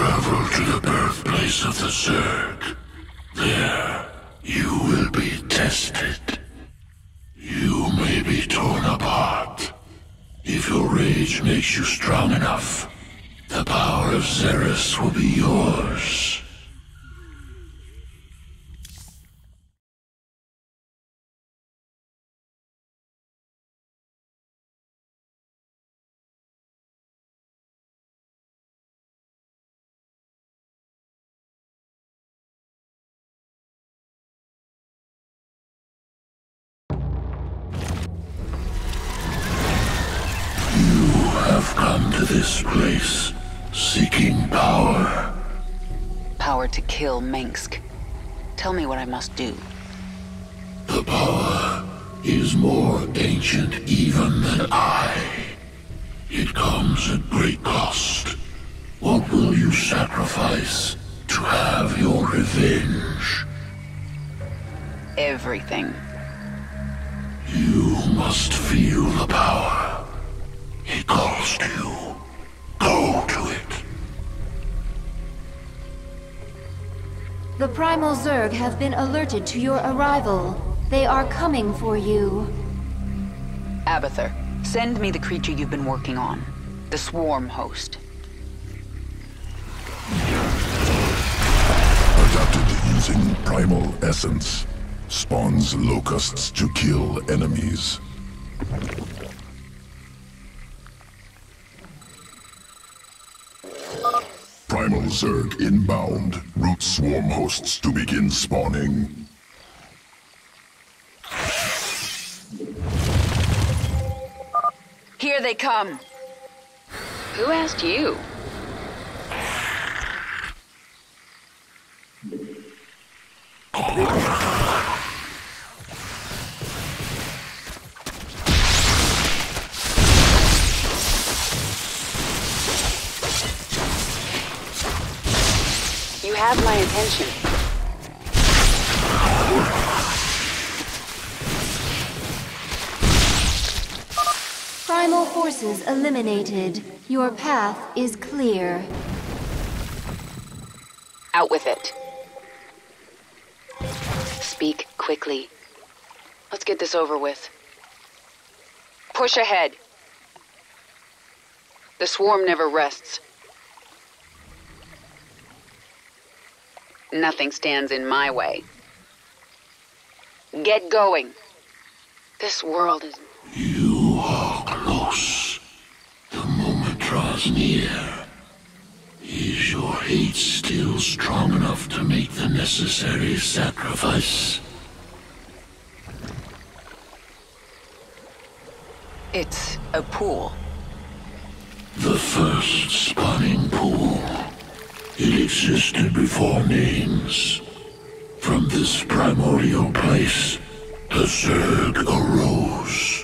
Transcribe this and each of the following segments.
Travel to the birthplace of the Zerg. There, you will be tested. You may be torn apart. If your rage makes you strong enough, the power of Zerus will be yours. Kill Mengsk. Tell me what I must do. The power is more ancient even than I. It comes at great cost. What will you sacrifice to have your revenge? Everything. You must feel the power. It calls to you. The Primal Zerg have been alerted to your arrival. They are coming for you. Abathur, send me the creature you've been working on. The Swarm Host. Adapted using Primal Essence. Spawns locusts to kill enemies. Zerg inbound. Root swarm hosts to begin spawning. Here they come. Who asked you? Have my attention. Primal forces eliminated. Your path is clear. Out with it. Speak quickly. Let's get this over with. Push ahead. The swarm never rests. Nothing stands in my way. Get going. This world is. You are close. The moment draws near. Is your hate still strong enough to make the necessary sacrifice? It's a pool. The first spawning pool. It existed before names. From this primordial place, the Zerg arose.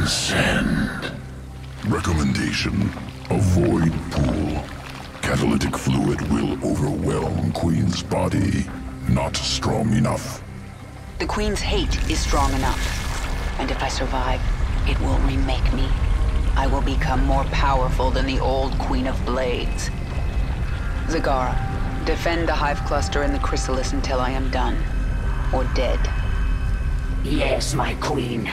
Transcend. Recommendation. Avoid pool. Catalytic fluid will overwhelm Queen's body. Not strong enough. The Queen's hate is strong enough. And if I survive, it will remake me. I will become more powerful than the old Queen of Blades. Zagara, defend the Hive Cluster and the Chrysalis until I am done. Or dead. Yes, my queen.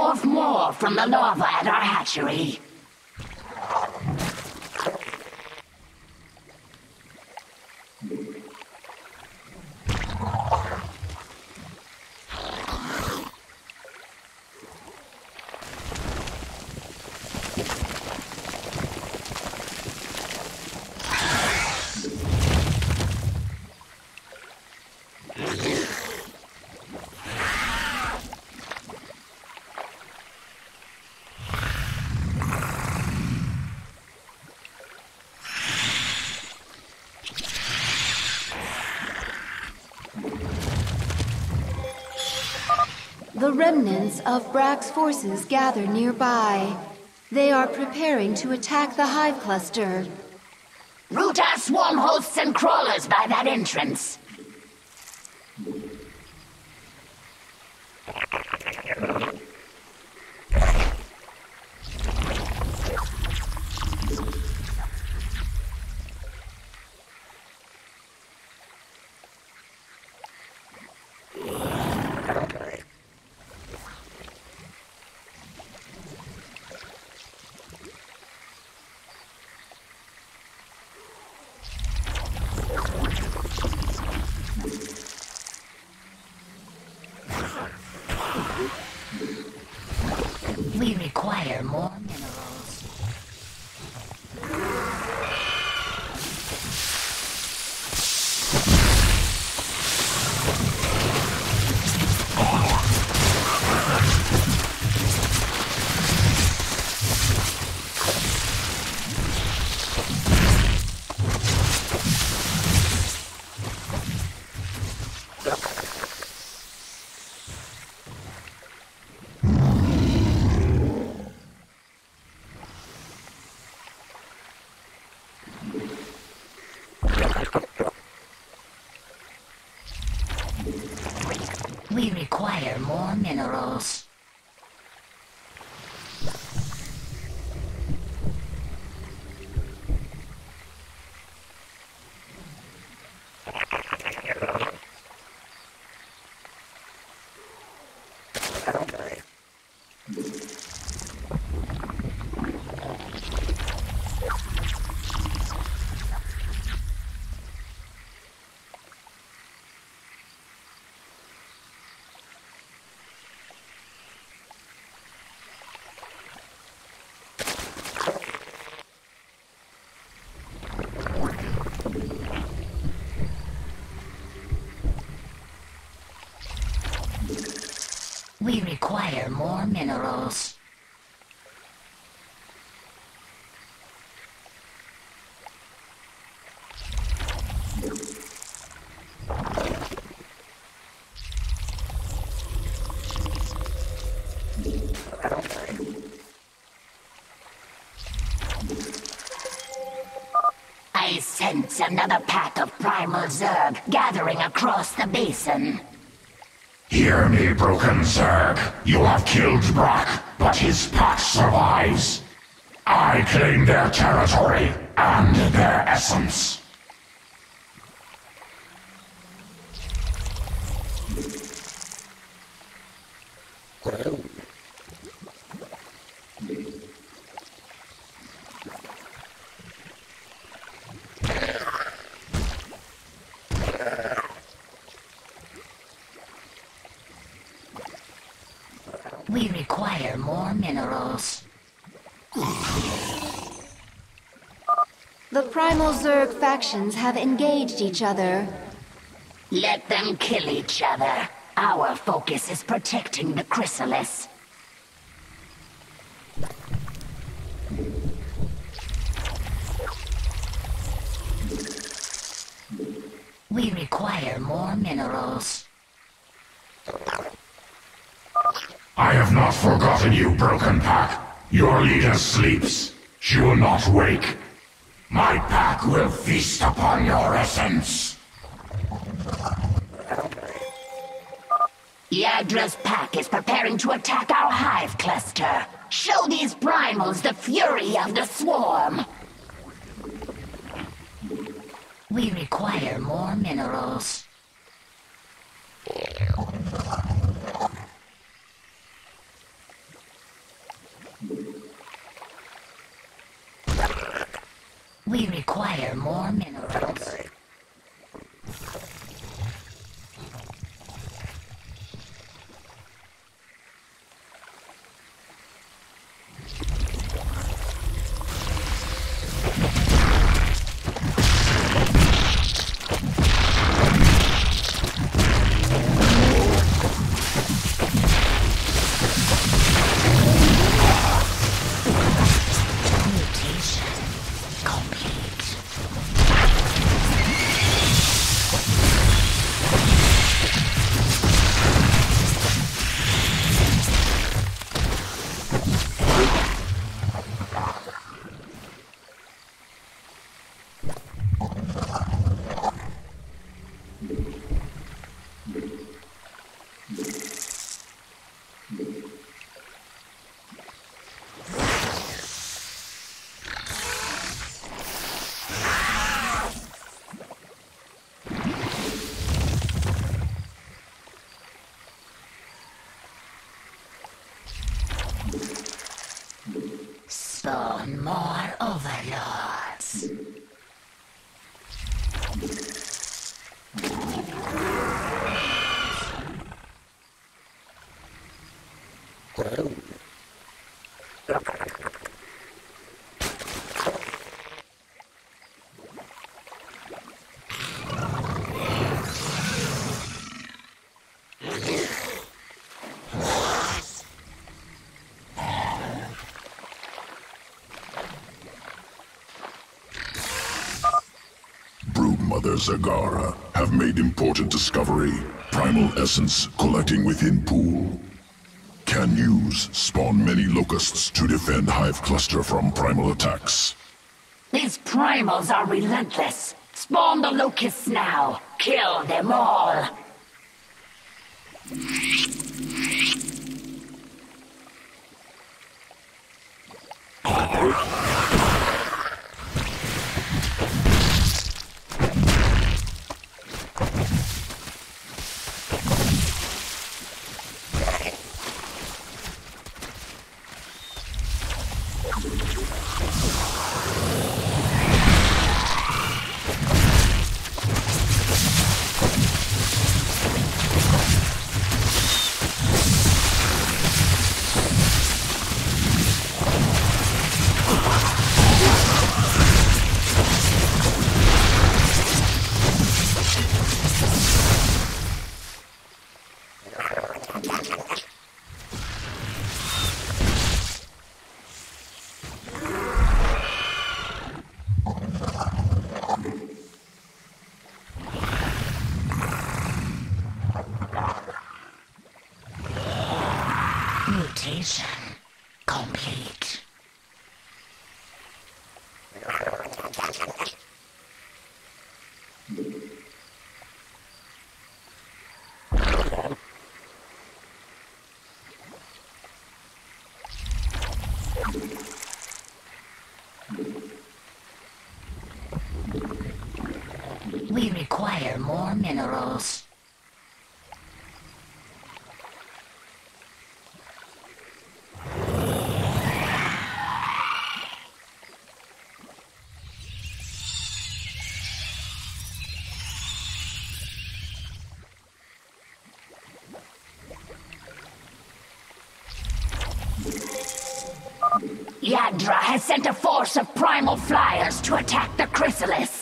Morph more from the larva at our hatchery. The remnants of Brakk's forces gather nearby. They are preparing to attack the Hive Cluster. Root our swarm hosts and crawlers by that entrance. We require more minerals. We require more minerals. We require more minerals. I sense another pack of primal Zerg gathering across the basin. Hear me, Broken Zerg. You have killed Brakk, but his pack survives. I claim their territory and their essence. We require more minerals. The Primal Zerg factions have engaged each other. Let them kill each other. Our focus is protecting the chrysalis. We require more minerals. I have not forgotten you, Broken Pack. Your leader sleeps. She will not wake. My pack will feast upon your essence. Yagdra's pack is preparing to attack our hive cluster. Show these primals the fury of the swarm. We require more minerals. Mother Zagara have made important discovery. Primal essence collecting within pool. Can use spawn many locusts to defend Hive Cluster from primal attacks. These primals are relentless. Spawn the locusts now. Kill them all. Mutation complete. We require more minerals. Yagdra has sent a force of primal flyers to attack the chrysalis.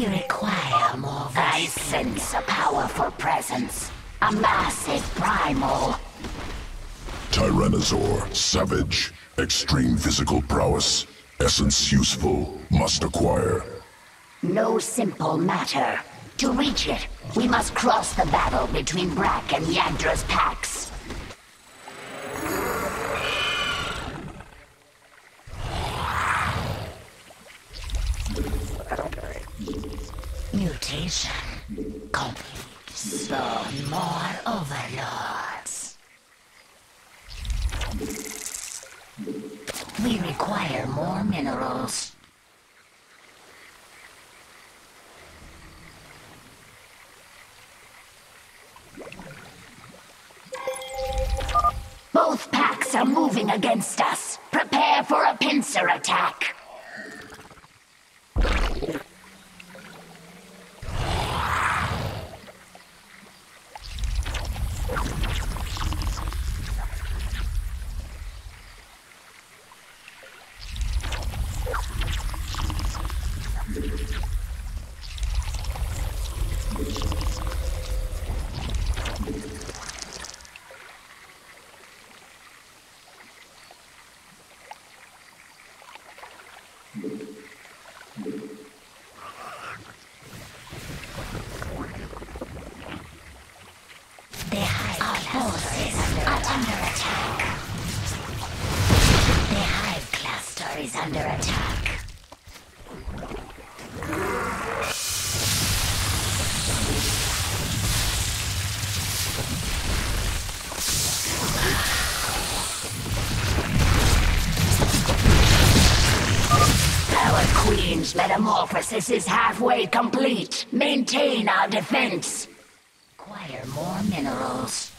We require more I sense a powerful presence. A massive primal. Tyrannosaur, savage, extreme physical prowess, essence useful, must acquire. No simple matter. To reach it, we must cross the battle between Brakk and Yagdra's packs. Mutation complete. Spawn more overlords. We require more minerals. Both packs are moving against us. Prepare for a pincer attack. Forces are under attack. The Hive Cluster is under attack. Our Queen's metamorphosis is halfway complete. Maintain our defense. Acquire more minerals.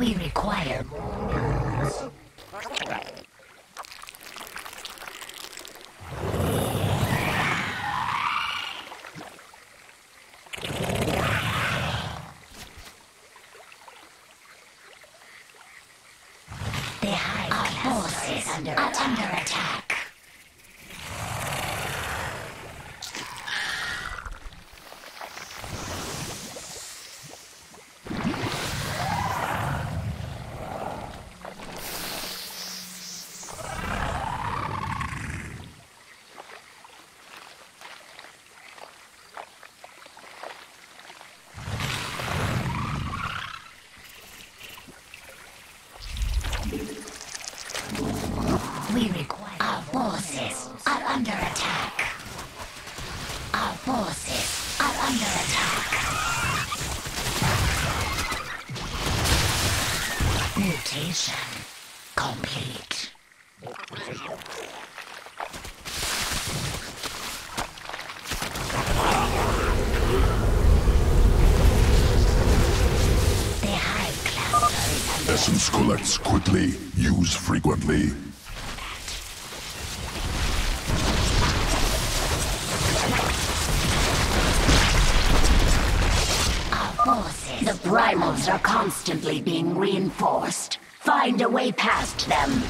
We require The High forces under, are under attack. We require. Our forces are under attack. Our forces are under attack. Mutation complete. The Hive Cluster is under Quickly, use frequently. Our forces. The primals are constantly being reinforced. Find a way past them.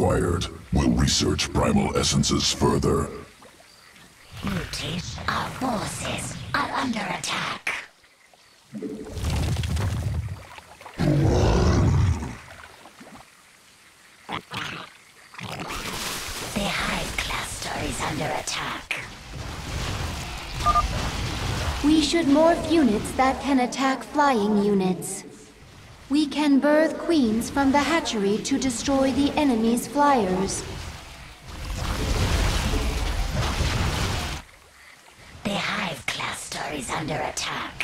Will research primal essences further. Mutation. Our forces are under attack. The Hive Cluster is under attack. We should morph units that can attack flying units. We can birth queens from the hatchery to destroy the enemy's flyers. The Hive Cluster is under attack.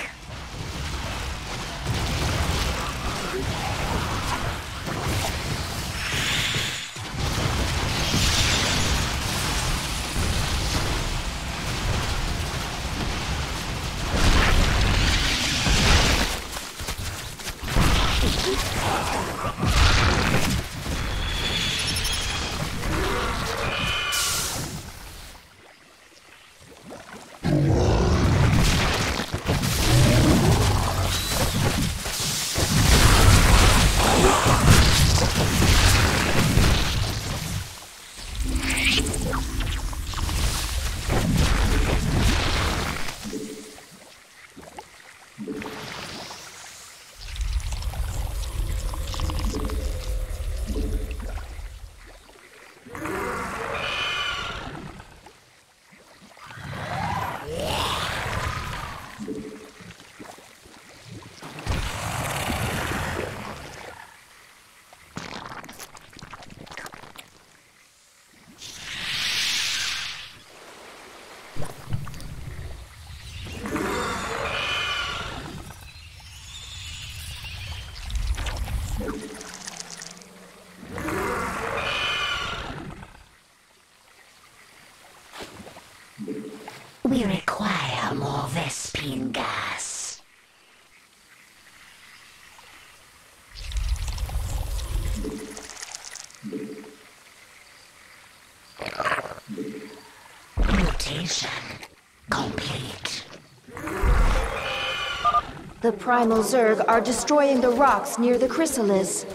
Primal Zerg are destroying the rocks near the chrysalis.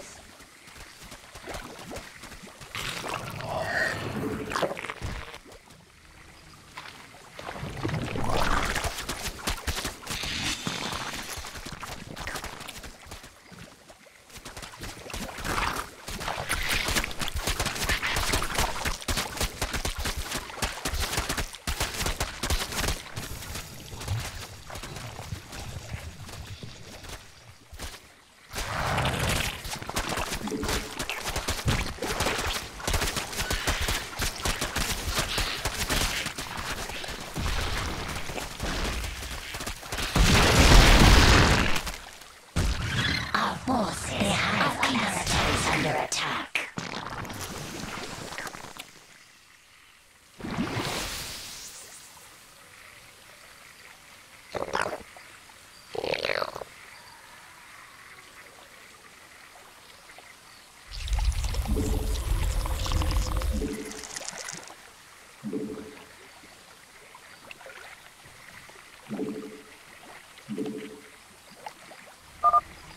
Our forces the hive cluster is under attack.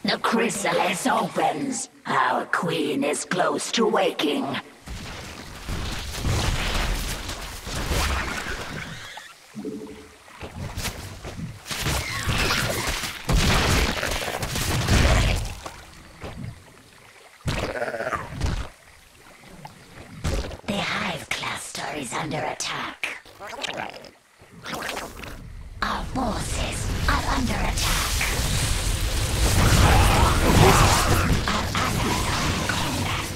The chrysalis opens. Our queen is close to waking. The hive cluster is under attack. Our forces are under attack. Our allies are in combat.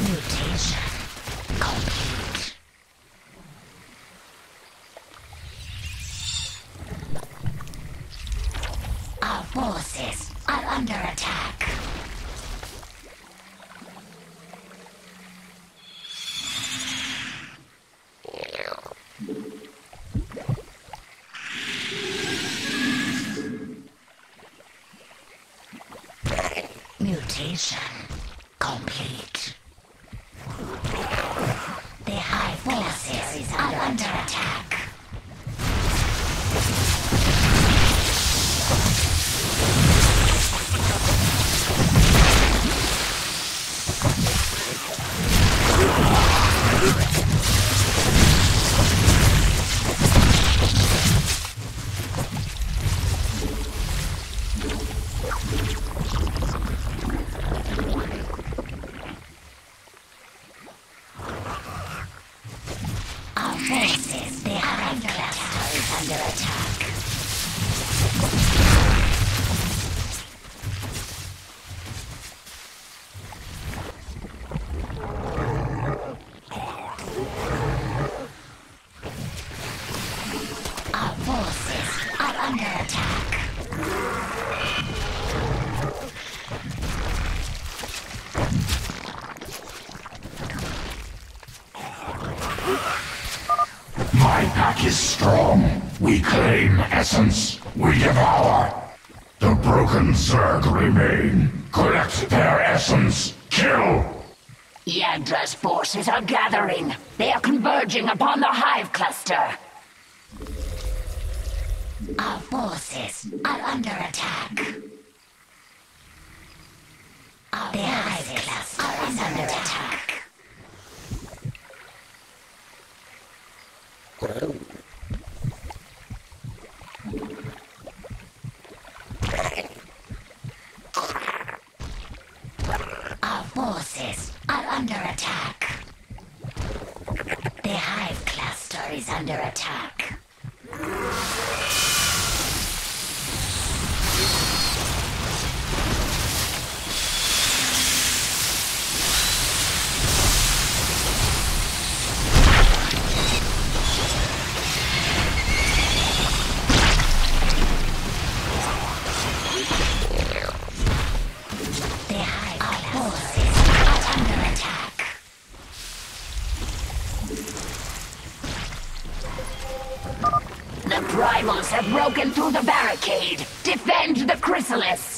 Mutation complete. Our forces are under attack. Mutation My pack is strong. We claim essence. We devour. The broken Zerg remain. Collect their essence. Kill! Yagdra's forces are gathering. They are converging upon the hive cluster. Our forces are under attack. Our the hive cluster is under attack. under attack. The hive cluster is under attack. The